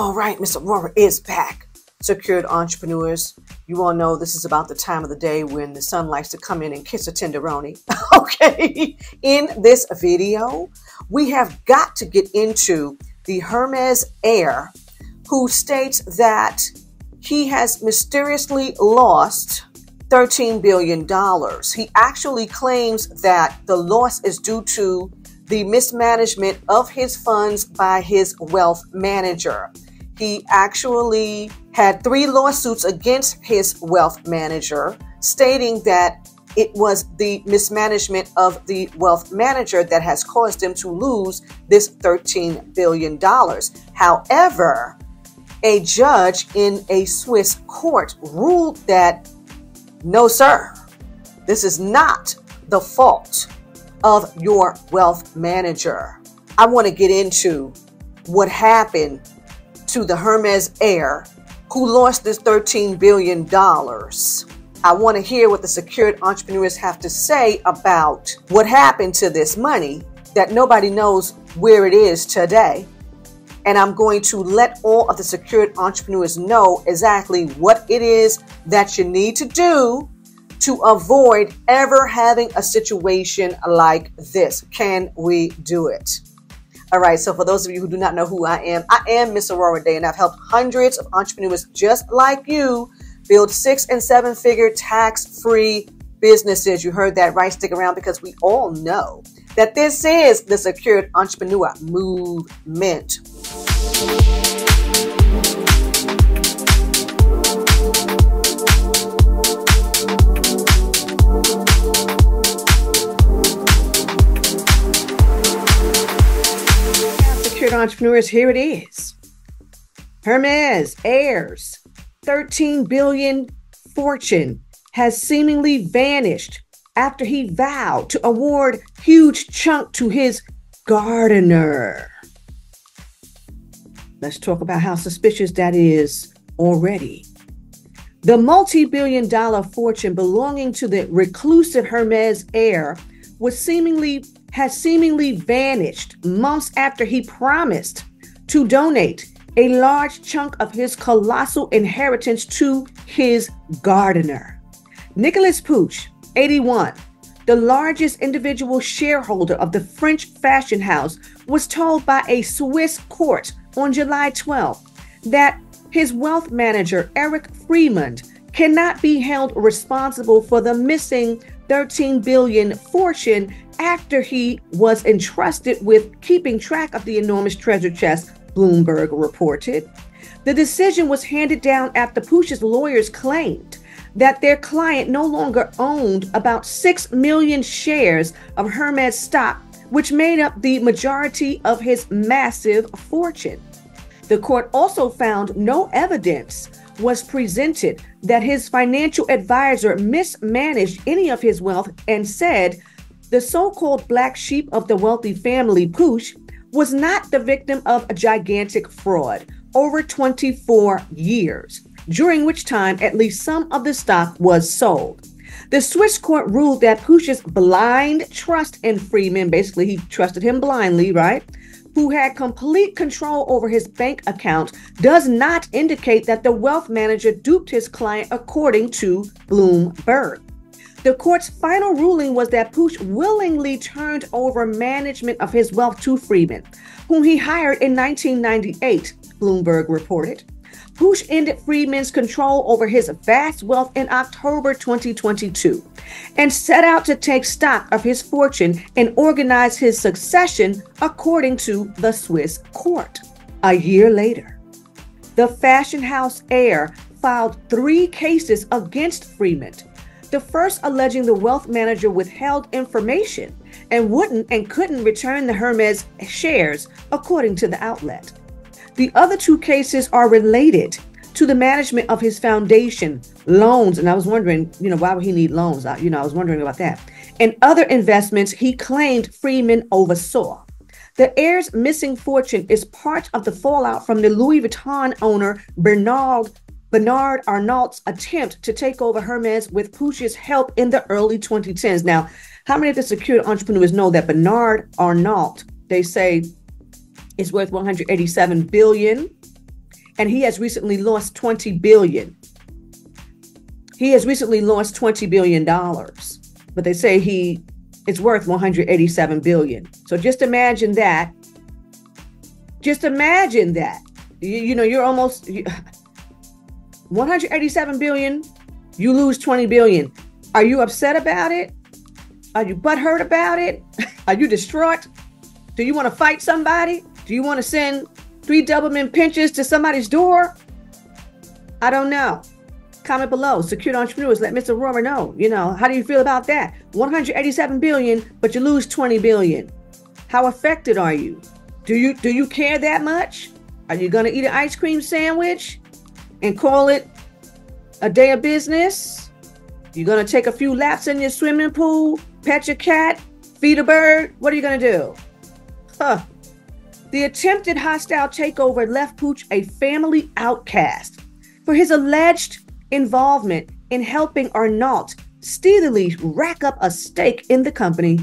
All right, Miss Aurorah is back. Secured entrepreneurs, you all know this is about the time of the day when the sun likes to come in and kiss a tenderoni. okay, in this video, we have got to get into the Hermes heir who states that he has mysteriously lost $13 billion. He actually claims that the loss is due to the mismanagement of his funds by his wealth manager. He actually had three lawsuits against his wealth manager, stating that it was the mismanagement of the wealth manager that has caused him to lose this $13 billion. However, a judge in a Swiss court ruled that no, sir, this is not the fault of your wealth manager. I want to get into what happened to the Hermes heir who lost this $13 billion. I want to hear what the secured entrepreneurs have to say about what happened to this money that nobody knows where it is today. And I'm going to let all of the secured entrepreneurs know exactly what it is that you need to do to avoid ever having a situation like this. Can we do it? All right, so for those of you who do not know who I am, I am Miss Aurorah Dey, and I've helped hundreds of entrepreneurs just like you build six and seven figure tax free businesses. You heard that right. Stick around because we all know that this is the Secured Entrepreneur Movement. Entrepreneurs, here it is. Hermes heirs 13 billion fortune has seemingly vanished after he vowed to award huge chunk to his gardener. Let's talk about how suspicious that is already. The multi billion dollar fortune belonging to the reclusive Hermes heir was seemingly has seemingly vanished months after he promised to donate a large chunk of his colossal inheritance to his gardener. Nicolas Puech, 81, the largest individual shareholder of the French fashion house, was told by a Swiss court on July 12 that his wealth manager, Eric Freymond, cannot be held responsible for the missing 13 billion fortune after he was entrusted with keeping track of the enormous treasure chest, Bloomberg reported. The decision was handed down after Puech's lawyers claimed that their client no longer owned about 6 million shares of Hermes stock, which made up the majority of his massive fortune. The court also found no evidence was presented that his financial advisor mismanaged any of his wealth and said the so called black sheep of the wealthy family, Puech, was not the victim of a gigantic fraud over 24 years, during which time at least some of the stock was sold. The Swiss court ruled that Puech's blind trust in Freymond, basically, he trusted him blindly, right? Who had complete control over his bank account does not indicate that the wealth manager duped his client, according to Bloomberg. The court's final ruling was that Puech willingly turned over management of his wealth to Freymond, whom he hired in 1998, Bloomberg reported. Puech ended Freymond's control over his vast wealth in October 2022 and set out to take stock of his fortune and organize his succession according to the Swiss court. A year later, the fashion house heir filed three cases against Freymond. The first alleging the wealth manager withheld information and wouldn't and couldn't return the Hermes shares, according to the outlet. The other two cases are related to the management of his foundation, loans, and I was wondering, you know, why would he need loans? I, you know, I was wondering about that. And other investments he claimed Freymond oversaw. The heir's missing fortune is part of the fallout from the Louis Vuitton owner Bernard Bernard Arnault's attempt to take over Hermes with Puech's help in the early 2010s. Now, how many of the secured entrepreneurs know that Bernard Arnault, they say is worth 187 billion. and he has recently lost 20 billion. He has recently lost 20 billion dollars, but they say he is worth 187 billion. So just imagine that. Just imagine that. You, you know, you're almost you, 187 billion, you lose 20 billion. Are you upset about it? Are you butthurt about it? Are you distraught? Do you want to fight somebody? Do you want to send three Doberman pinschers to somebody's door? I don't know. Comment below. Secured entrepreneurs, let Miss Aurorah know. You know, how do you feel about that? 187 billion, but you lose 20 billion. How affected are you? Do you do you care that much? Are you gonna eat an ice cream sandwich and call it a day of business? You're gonna take a few laps in your swimming pool, pet your cat, feed a bird? What are you gonna do? Huh. The attempted hostile takeover left Pooch a family outcast for his alleged involvement in helping Arnault steadily rack up a stake in the company.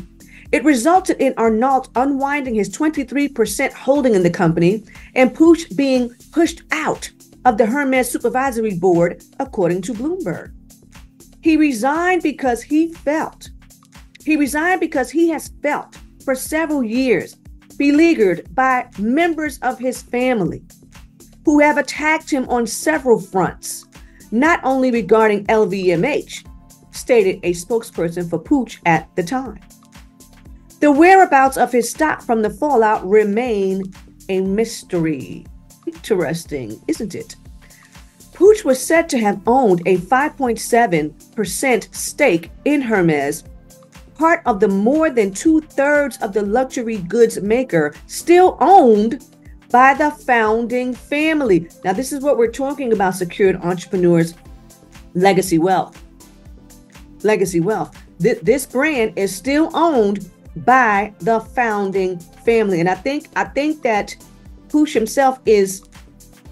It resulted in Arnault unwinding his 23% holding in the company and Pooch being pushed out of the Hermes supervisory board, according to Bloomberg. He resigned because he felt, he resigned because he has felt for several years beleaguered by members of his family who have attacked him on several fronts, not only regarding LVMH, stated a spokesperson for Pooch at the time. The whereabouts of his stock from the fallout remain a mystery. Interesting, isn't it? Pooch was said to have owned a 5.7% stake in Hermes part of the more than two thirds of the luxury goods maker still owned by the founding family. Now, this is what we're talking about secured entrepreneurs' legacy wealth. Legacy wealth. This brand is still owned by the founding family. And I think I think that Pooch himself is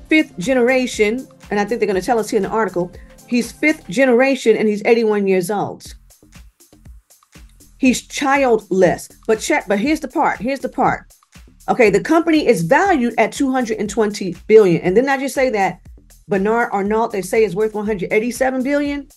fifth generation, and I think they're going to tell us here in the article. He's fifth generation and he's 81 years old. He's childless. But check, but here's the part. Here's the part. Okay, the company is valued at 220 billion. And then I just say that Bernard Arnault, they say is worth 187 billion.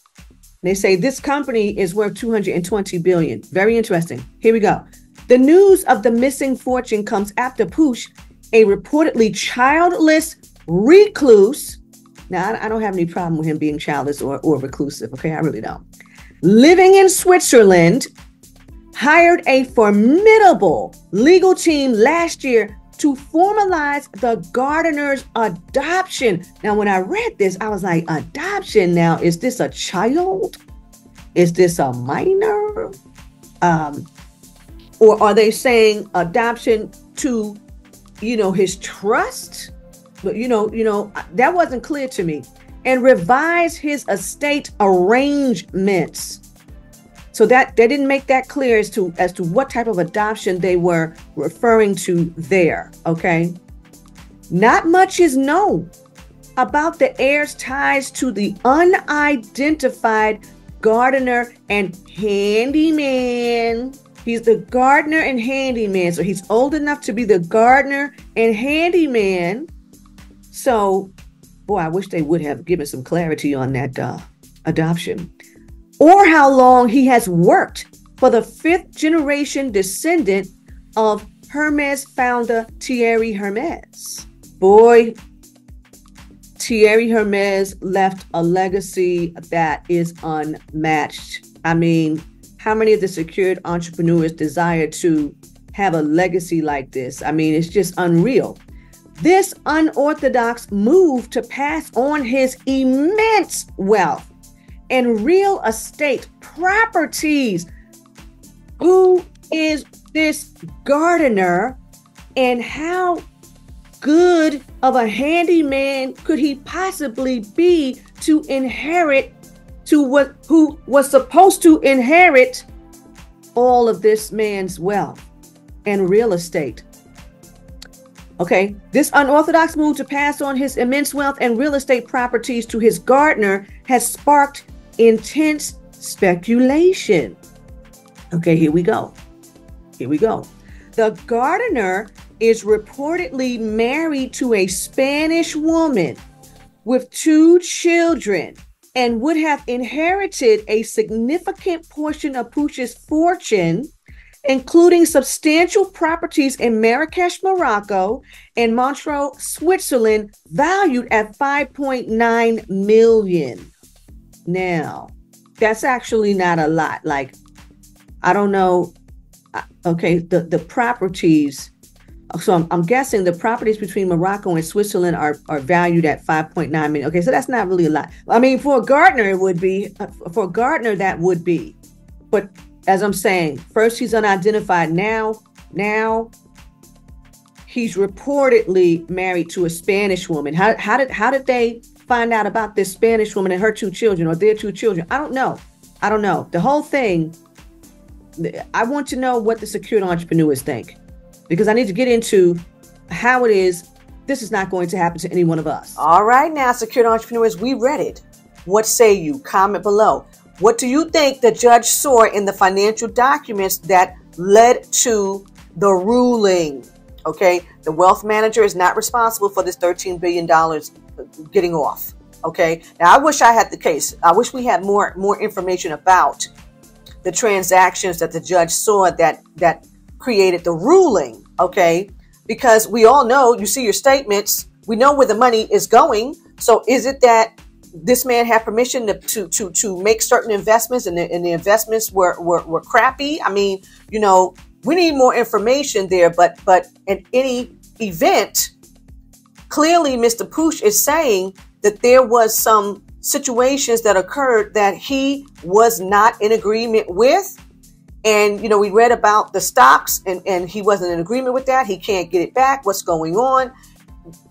They say this company is worth 220 billion. Very interesting. Here we go. The news of the missing fortune comes after Pooch, a reportedly childless recluse. Now, I don't have any problem with him being childless or, or reclusive. Okay, I really don't. Living in Switzerland hired a formidable legal team last year to formalize the gardener's adoption. Now, when I read this, I was like, adoption now, is this a child? Is this a minor? Um, or are they saying adoption to, you know, his trust? But you know, you know, that wasn't clear to me. And revise his estate arrangements so that they didn't make that clear as to as to what type of adoption they were referring to there. Okay. Not much is known about the heir's ties to the unidentified gardener and handyman. He's the gardener and handyman. So he's old enough to be the gardener and handyman. So, boy, I wish they would have given some clarity on that uh, adoption or how long he has worked for the fifth generation descendant of Hermes founder Thierry Hermes. Boy, Thierry Hermes left a legacy that is unmatched. I mean, how many of the secured entrepreneurs desire to have a legacy like this? I mean, it's just unreal. This unorthodox move to pass on his immense wealth and real estate properties. Who is this gardener and how good of a handyman could he possibly be to inherit to what who was supposed to inherit all of this man's wealth and real estate Okay, this unorthodox move to pass on his immense wealth and real estate properties to his gardener has sparked intense speculation. Okay, here we go. Here we go. The gardener is reportedly married to a Spanish woman with two children and would have inherited a significant portion of Puig's fortune, including substantial properties in Marrakesh, Morocco, and Montreux, Switzerland, valued at 5.9 million. Now, that's actually not a lot. Like, I don't know. Okay, the, the properties so I'm, I'm, guessing the properties between Morocco and Switzerland are, are valued at 5.9 million. Okay, so that's not really a lot. I mean, for a Gardner, it would be. Uh, for Gardner, that would be. But as I'm saying, first he's unidentified. Now, now he's reportedly married to a Spanish woman. How, how did how did they find out about this Spanish woman and her two children or their two children? I don't know. I don't know. The whole thing. I want to know what the secured entrepreneurs think because I need to get into how it is this is not going to happen to any one of us. All right, now, secured entrepreneurs, we read it. What say you? Comment below. What do you think the judge saw in the financial documents that led to the ruling? Okay, the wealth manager is not responsible for this $13 billion getting off. Okay, now I wish I had the case. I wish we had more more information about the transactions that the judge saw that that created the ruling, okay? Because we all know, you see your statements, we know where the money is going. So is it that this man had permission to to to, to make certain investments and the, and the investments were, were were crappy? I mean, you know, we need more information there, but but in any event, clearly Mr. Puig is saying that there was some situations that occurred that he was not in agreement with and, you know, we read about the stocks and, and he wasn't in agreement with that. He can't get it back. What's going on?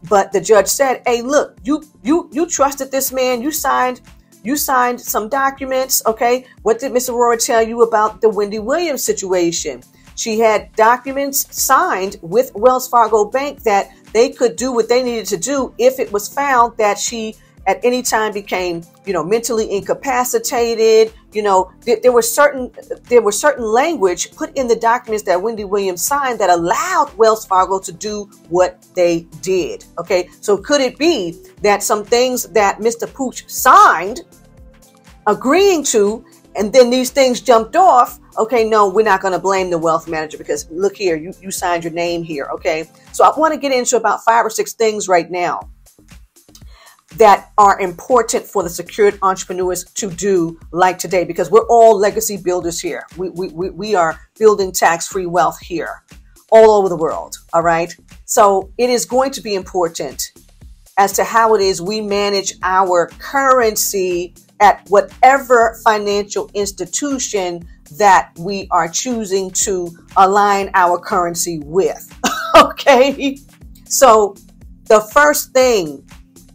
But the judge said, Hey, look, you you you trusted this man. You signed you signed some documents. Okay. What did Miss Aurorah tell you about the Wendy Williams situation? She had documents signed with Wells Fargo Bank that they could do what they needed to do if it was found that she at any time became, you know, mentally incapacitated. You know, there, was certain there was certain language put in the documents that Wendy Williams signed that allowed Wells Fargo to do what they did. Okay, so could it be that some things that Mr. pooch signed, agreeing to, and then these things jumped off? Okay, no, we're not going to blame the wealth manager because look here, you, you signed your name here. Okay, so I want to get into about five or six things right now that are important for the secured entrepreneurs to do like today because we're all legacy builders here. We, we, we are building tax free wealth here all over the world. All right. So it is going to be important as to how it is we manage our currency at whatever financial institution that we are choosing to align our currency with. okay. So the first thing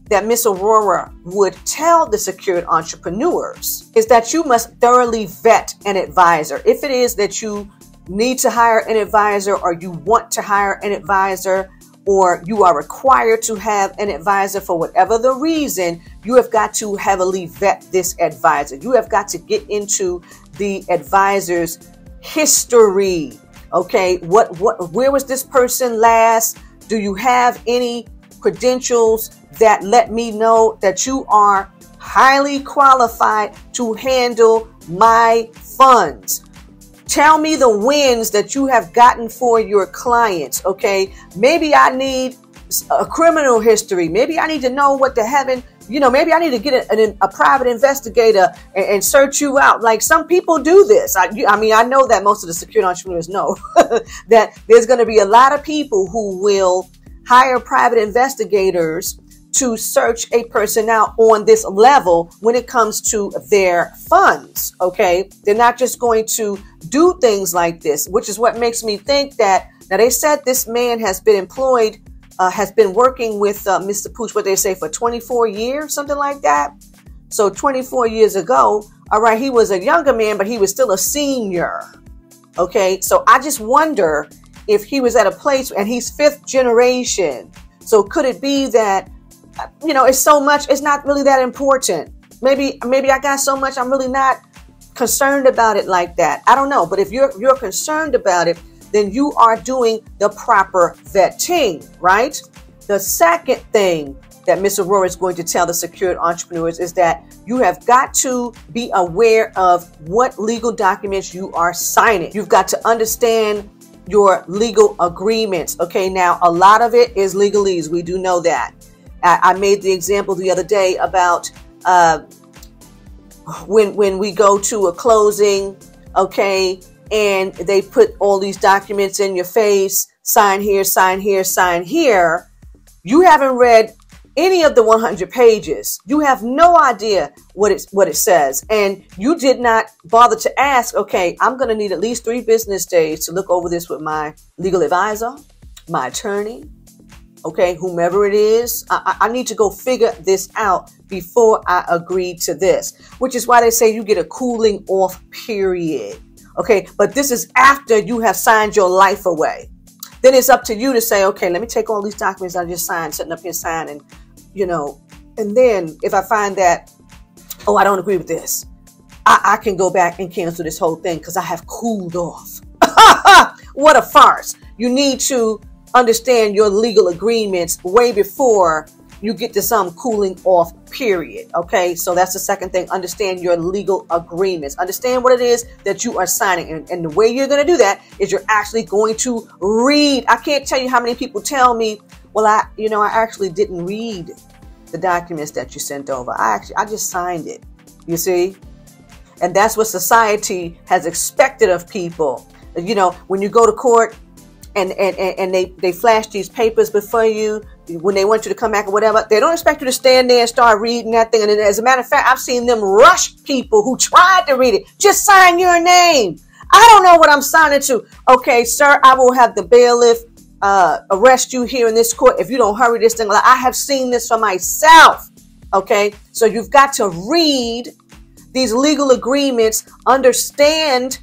that Miss Aurorah would tell the secured entrepreneurs is that you must thoroughly vet an advisor. If it is that you need to hire an advisor or you want to hire an advisor or you are required to have an advisor for whatever the reason, you have got to heavily vet this advisor. You have got to get into the advisor's history. Okay, what what where was this person last? Do you have any credentials that let me know that you are highly qualified to handle my funds. Tell me the wins that you have gotten for your clients, okay? Maybe I need a criminal history. Maybe I need to know what the heaven, you know, maybe I need to get a, a private investigator and, and, search you out. Like some people do this. I, I mean, I know that most of the security entrepreneurs know that there's going to be a lot of people who will hire private investigators to search a person out on this level when it comes to their funds. Okay. They're not just going to do things like this, which is what makes me think that now they said this man has been employed, uh, has been working with uh, Mr. Puig, what they say for 24 years, something like that. So 24 years ago, all right, he was a younger man, but he was still a senior. Okay. So I just wonder if he was at a place and he's fifth generation. So could it be that you know, it's so much, it's not really that important. Maybe, maybe I got so much, I'm really not concerned about it like that. I don't know. But if you're, you're concerned about it, then you are doing the proper vetting, right? The second thing that Ms. Aurorah is going to tell the secured entrepreneurs is that you have got to be aware of what legal documents you are signing. You've got to understand your legal agreements. Okay, now a lot of it is legalese. We do know that. I, made the example the other day about uh, when when we go to a closing, okay, and they put all these documents in your face, sign here, sign here, sign here. You haven't read any of the 100 pages. You have no idea what it what it says, and you did not bother to ask. Okay, I'm going to need at least three business days to look over this with my legal advisor, my attorney, okay, whomever it is. I, I need to go figure this out before I agree to this, which is why they say you get a cooling off period. Okay, but this is after you have signed your life away. Then it's up to you to say, okay, let me take all these documents I just signed, sitting up here signing, you know, and then if I find that, oh, I don't agree with this, I, I can go back and cancel this whole thing because I have cooled off. what a farce. You need to understand your legal agreements way before you get to some cooling off period. Okay, so that's the second thing. Understand your legal agreements. Understand what it is that you are signing. And, and the way you're going to do that is you're actually going to read. I can't tell you how many people tell me, well, I, you know, I actually didn't read the documents that you sent over. I actually, I just signed it. You see? And that's what society has expected of people. You know, when you go to court, and, and, and they, they flash these papers before you when they want you to come back or whatever. They don't expect you to stand there and start reading that thing. And as a matter of fact, I've seen them rush people who tried to read it. Just sign your name. I don't know what I'm signing to. Okay, sir, I will have the bailiff uh, arrest you here in this court if you don't hurry this thing. I have seen this for myself. Okay, so you've got to read these legal agreements, understand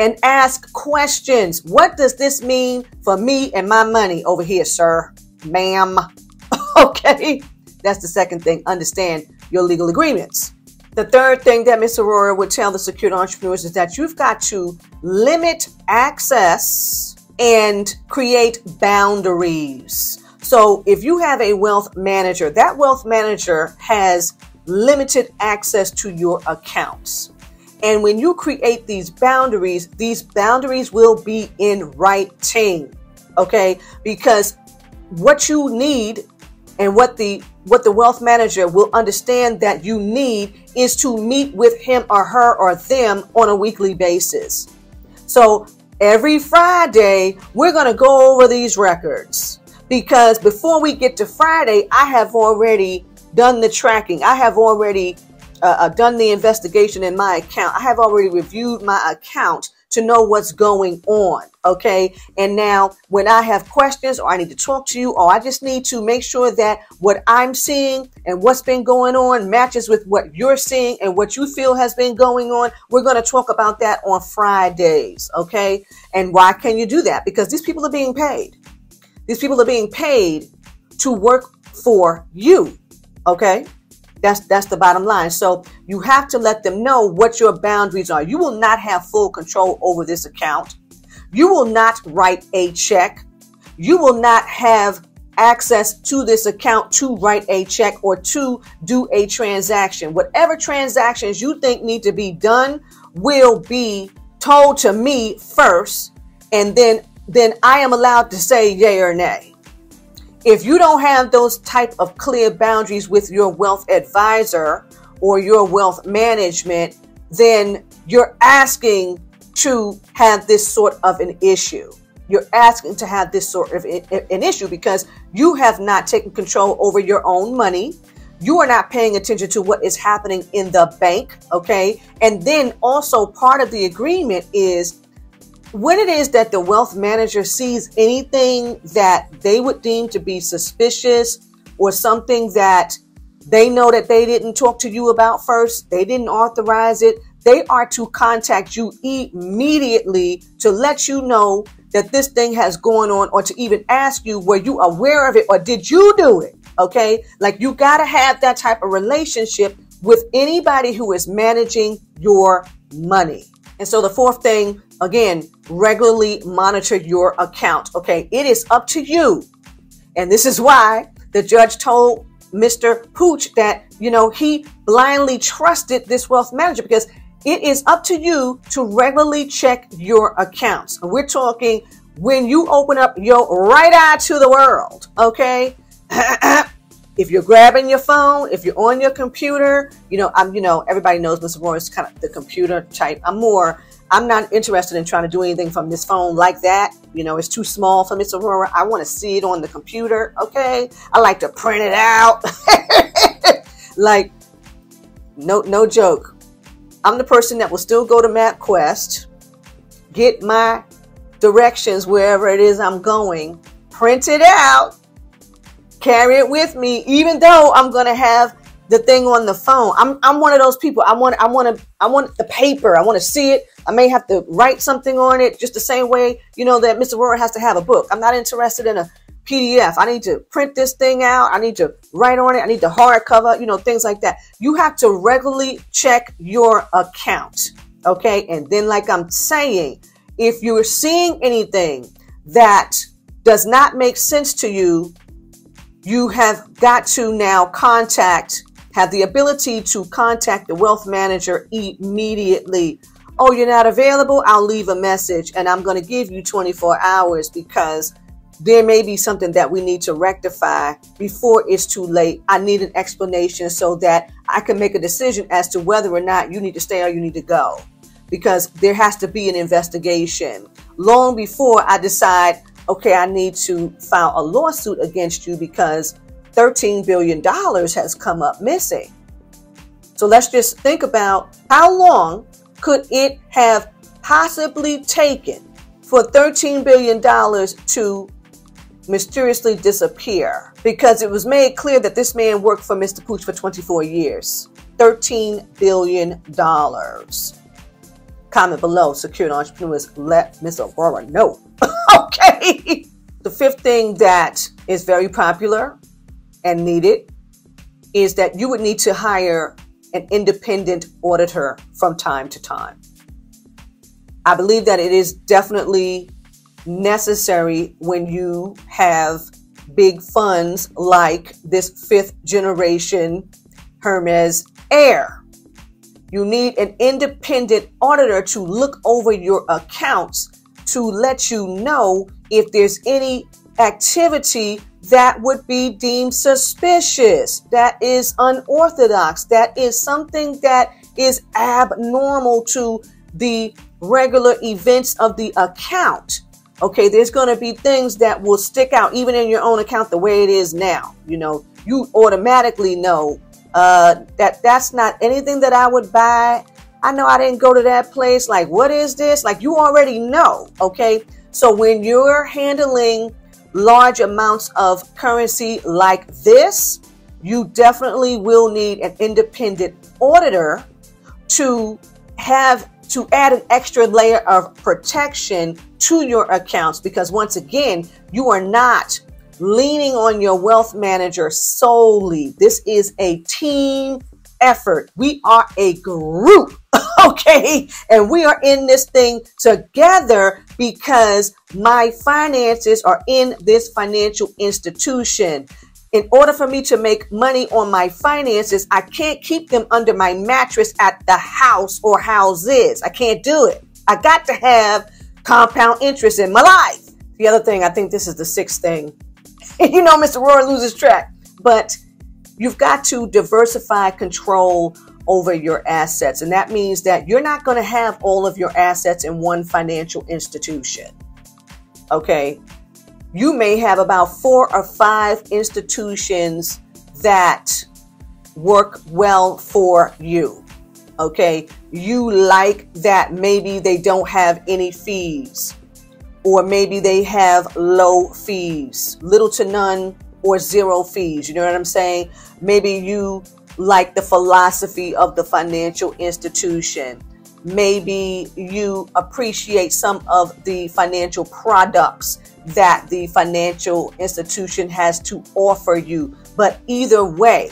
and ask questions. What does this mean for me and my money over here, sir, ma'am? okay, that's the second thing. Understand your legal agreements. The third thing that Miss Aurorah would tell the secured entrepreneurs is that you've got to limit access and create boundaries. So if you have a wealth manager, that wealth manager has limited access to your accounts. And when you create these boundaries, these boundaries will be in writing. Okay? Because what you need and what the what the wealth manager will understand that you need is to meet with him or her or them on a weekly basis. So every Friday, we're going to go over these records because before we get to Friday, I have already done the tracking. I have already uh, uh, done the investigation in my account. I have already reviewed my account to know what's going on. Okay. And now when I have questions or I need to talk to you or I just need to make sure that what I'm seeing and what's been going on matches with what you're seeing and what you feel has been going on, we're going to talk about that on Fridays. Okay. And why can you do that? Because these people are being paid. These people are being paid to work for you. Okay. That's that's the bottom line. So you have to let them know what your boundaries are. You will not have full control over this account. You will not write a check. You will not have access to this account to write a check or to do a transaction. Whatever transactions you think need to be done will be told to me first and then then I am allowed to say yay or nay if you don't have those type of clear boundaries with your wealth advisor or your wealth management then you're asking to have this sort of an issue. You're asking to have this sort of an issue because you have not taken control over your own money. You are not paying attention to what is happening in the bank okay? And then also part of the agreement is when it is that the wealth manager sees anything that they would deem to be suspicious or something that they know that they didn't talk to you about first, they didn't authorize it, they are to contact you immediately to let you know that this thing has gone on or to even ask you, were you aware of it or did you do it? Okay. Like you got to have that type of relationship with anybody who is managing your money. And so the fourth thing again, regularly monitor your account. Okay, it is up to you. And this is why the judge told Mr. Pooch that, you know, he blindly trusted this wealth manager because it is up to you to regularly check your accounts. We're talking when you open up your right eye to the world, okay? if you're grabbing your phone, if you're on your computer, you know, I'm, you know, everybody knows Mr. Moore is kind of the computer type. I'm more, I'm not interested in trying to do anything from this phone like that. You know, it's too small for Miss Aurorah. I want to see it on the computer. Okay. I like to print it out. like, no, no joke. I'm the person that will still go to MapQuest, get my directions wherever it is I'm going, print it out, carry it with me, even though I'm going to have the thing on the phone. I'm, I'm one of those people. I want, I want to, I want the paper. I want to see it. I may have to write something on it just the same way, you know, that Mr. Rohr has to have a book. I'm not interested in a PDF. I need to print this thing out. I need to write on it. I need the hardcover, you know, things like that. You have to regularly check your account. Okay. And then, like I'm saying, if you're seeing anything that does not make sense to you, you have got to now contact, have the ability to contact the wealth manager immediately. Oh, you're not available? I'll leave a message and I'm going to give you 24 hours because there may be something that we need to rectify before it's too late. I need an explanation so that I can make a decision as to whether or not you need to stay or you need to go because there has to be an investigation long before I decide, okay, I need to file a lawsuit against you because $13 billion has come up missing. So let's just think about how long could it have possibly taken for $13 billion to mysteriously disappear because it was made clear that this man worked for Mr. Pooch for 24 years. $13 billion. Comment below, secured entrepreneurs let Miss Aurorah know. okay. The fifth thing that is very popular and needed is that you would need to hire an independent auditor from time to time. I believe that it is definitely necessary when you have big funds like this fifth generation Hermes Heir. You need an independent auditor to look over your accounts to let you know if there's any activity that would be deemed suspicious, that is unorthodox, that is something that is abnormal to the regular events of the account. Okay, there's going to be things that will stick out even in your own account the way it is now. You know, you automatically know uh, that that's not anything that I would buy. I know I didn't go to that place. Like, what is this? Like, you already know. Okay. So when you're handling large amounts of currency like this, you definitely will need an independent auditor to have to add an extra layer of protection to your accounts because once again, you are not leaning on your wealth manager solely. This is a team effort. We are a group, okay? And we are in this thing together because my finances are in this financial institution. In order for me to make money on my finances, I can't keep them under my mattress at the house or houses. I can't do it. I got to have compound interest in my life. The other thing, I think this is the sixth thing you know, Mr. Roy loses track. But you've got to diversify control over your assets. And that means that you're not going to have all of your assets in one financial institution. Okay. You may have about four or five institutions that work well for you. Okay. You like that maybe they don't have any fees or maybe they have low fees, little to none or zero fees. You know what I'm saying? Maybe you like the philosophy of the financial institution. Maybe you appreciate some of the financial products that the financial institution has to offer you. But either way,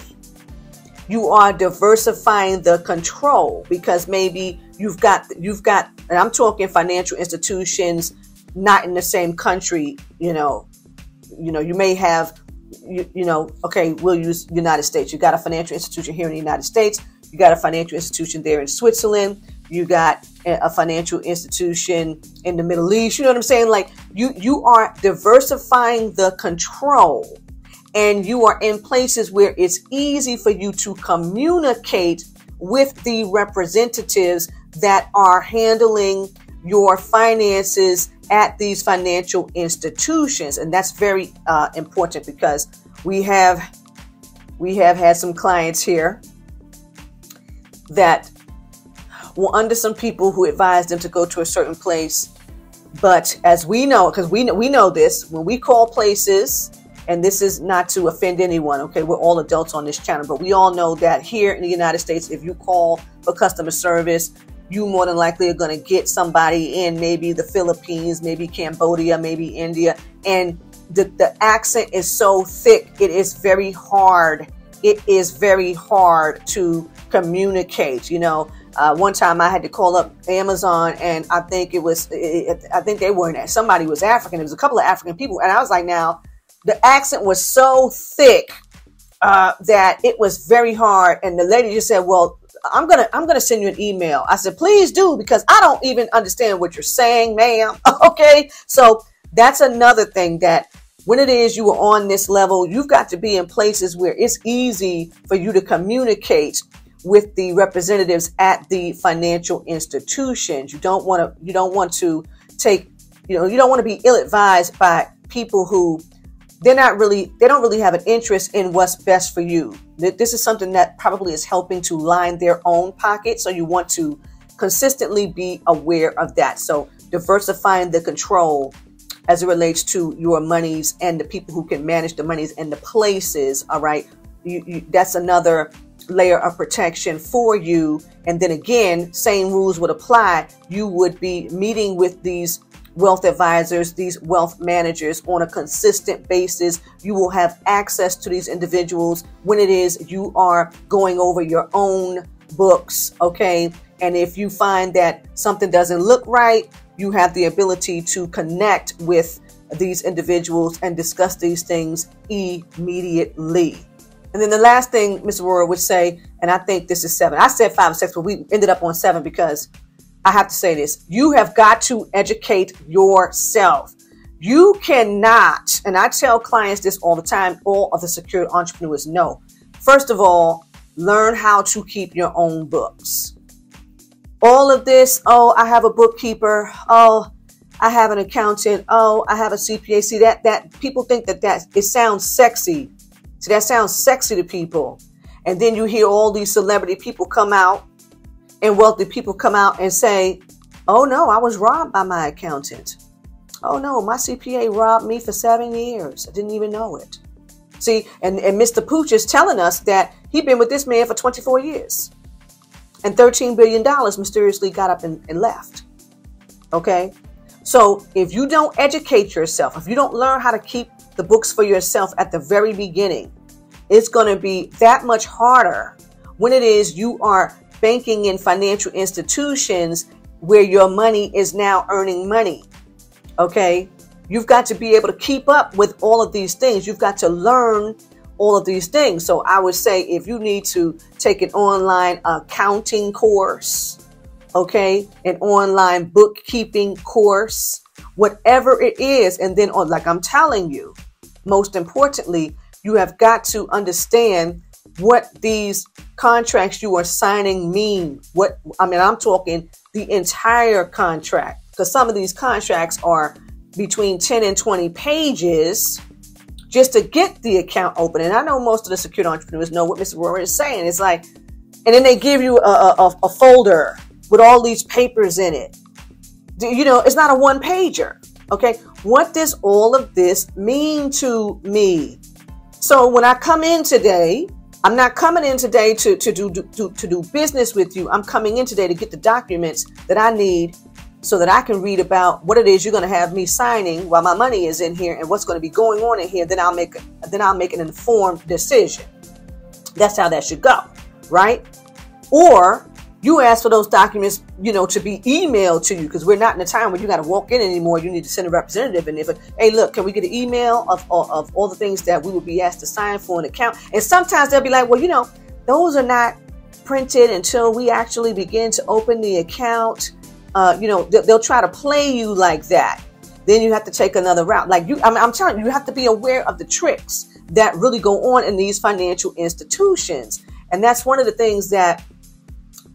you are diversifying the control because maybe you've got you've got and I'm talking financial institutions not in the same country, you know, you know, you may have you, you know, okay, we'll use United States. You got a financial institution here in the United States, you got a financial institution there in Switzerland, you got a financial institution in the Middle East. You know what I'm saying? Like you you are diversifying the control and you are in places where it's easy for you to communicate with the representatives that are handling your finances at these financial institutions and that's very uh, important because we have we have had some clients here that were under some people who advised them to go to a certain place but as we know because we know we know this when we call places and this is not to offend anyone, okay? We're all adults on this channel, but we all know that here in the United States, if you call for customer service, you more than likely are going to get somebody in maybe the Philippines, maybe Cambodia, maybe India, and the, the accent is so thick, it is very hard. It is very hard to communicate, you know. Uh, one time I had to call up Amazon and I think it was, it, I think they weren't, Somebody was African. It was a couple of African people. And I was like, now, the accent was so thick uh, that it was very hard. And the lady just said, "Well, I'm gonna I'm gonna send you an email." I said, "Please do," because I don't even understand what you're saying, ma'am. okay, so that's another thing that when it is you are on this level, you've got to be in places where it's easy for you to communicate with the representatives at the financial institutions. You don't want to you don't want to take you know you don't want to be ill advised by people who they're not really they don't really have an interest in what's best for you. This is something that probably is helping to line their own pocket so you want to consistently be aware of that. So diversifying the control as it relates to your monies and the people who can manage the monies and the places all right? You, you, that's another layer of protection for you. And then again same rules would apply. You would be meeting with these wealth advisors, these wealth managers on a consistent basis. You will have access to these individuals when it is you are going over your own books, okay? And if you find that something doesn't look right, you have the ability to connect with these individuals and discuss these things immediately. And then the last thing Mr. Aurorah would say, and I think this is seven. I said five or six, but we ended up on seven because I have to say this you have got to educate yourself. You cannot, and I tell clients this all the time, all of the secure entrepreneurs know. First of all, learn how to keep your own books. All of this, oh, I have a bookkeeper. Oh, I have an accountant. Oh, I have a CPA. See that that people think that that it sounds sexy. See that sounds sexy to people. And then you hear all these celebrity people come out and wealthy people come out and say, oh no, I was robbed by my accountant. Oh no, my CPA robbed me for seven years. I didn't even know it. See, and, and Mr. Pooch is telling us that he'd been with this man for 24 years. And $13 billion mysteriously got up and, and left. Okay? So if you don't educate yourself, if you don't learn how to keep the books for yourself at the very beginning, it's going to be that much harder when it is you are banking in financial institutions where your money is now earning money. Okay. You've got to be able to keep up with all of these things. You've got to learn all of these things. So I would say if you need to take an online accounting course, okay, an online bookkeeping course, whatever it is, and then on, like I'm telling you, most importantly, you have got to understand what these contracts you are signing mean. What I mean, I'm talking the entire contract because some of these contracts are between 10 and 20 pages just to get the account open. And I know most of the secure entrepreneurs know what Mr. Rory is saying. It's like, and then they give you a, a, a folder with all these papers in it. You know, it's not a one pager. Okay. What does all of this mean to me? So when I come in today, I'm not coming in today to, to, do, to, to do business with you. I'm coming in today to get the documents that I need so that I can read about what it is you're going to have me signing while my money is in here and what's going to be going on in here. Then I'll make then I'll make an informed decision. That's how that should go. right? Or you ask for those documents, you know, to be emailed to you because we're not in a time where you got to walk in anymore. You need to send a representative. And if, hey, look, can we get an email of, of, of all the things that we would be asked to sign for an account? And sometimes they'll be like, well, you know, those are not printed until we actually begin to open the account. Uh, you know, they'll, they'll try to play you like that. Then you have to take another route. Like you, I mean, I'm telling you, you have to be aware of the tricks that really go on in these financial institutions. And that's one of the things that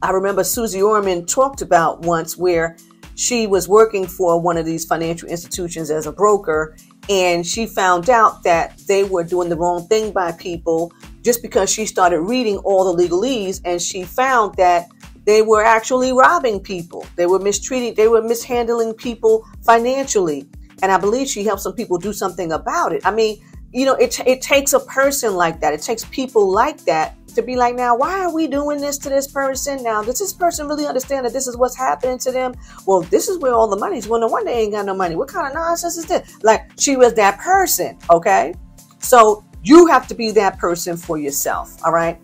I remember Suze Orman talked about once where she was working for one of these financial institutions as a broker and she found out that they were doing the wrong thing by people just because she started reading all the legalese and she found that they were actually robbing people. They were mistreating, they were mishandling people financially. And I believe she helped some people do something about it. I mean, you know, it, it takes a person like that. It takes people like that to be like, now, why are we doing this to this person? Now, does this person really understand that this is what's happening to them? Well, this is where all the money's. Well, no wonder they ain't got no money. What kind of nonsense is this? Like, she was that person, okay? So you have to be that person for yourself, all right?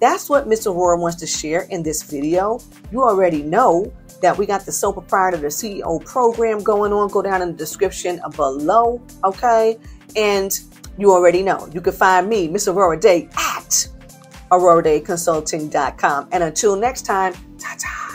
That's what Miss Aurorah wants to share in this video. You already know that we got the sole proprietor, the CEO program going on. Go down in the description below, okay? And you already know. You can find me, Miss Aurorah Dey, at AurorahDeyConsulting.com. And until next time, ta ta.